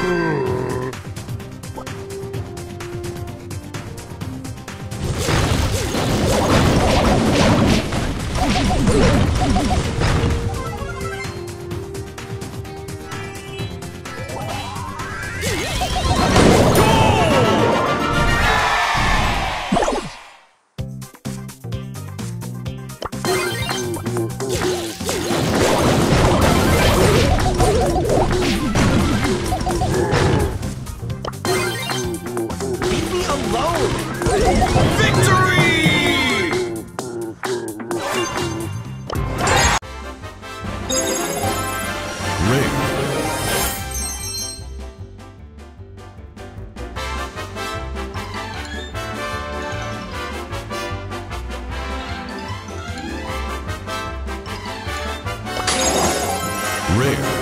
Oh, my God. alone. Victory! Rare.